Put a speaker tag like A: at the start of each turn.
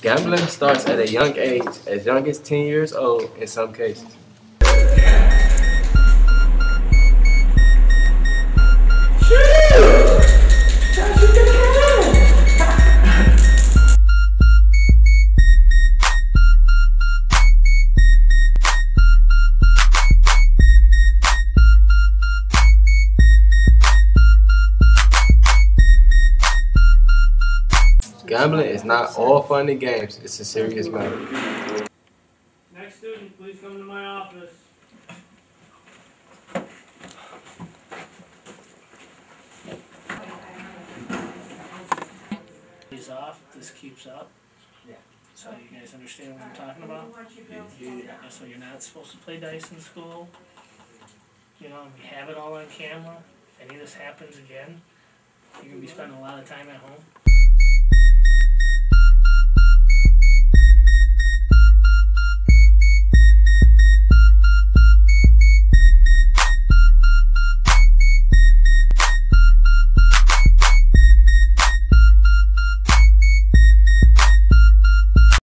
A: Gambling starts at a young age, as young as 10 years old in some cases. Gambling is not all fun and games. It's a serious matter.
B: Next student, please come to my office. These off, this keeps up.
C: Yeah.
B: So you guys understand what I'm talking about? Yeah, So you're not supposed to play dice in school. You know, we have it all on camera. If any of this happens again, you're gonna be spending a lot of time at home.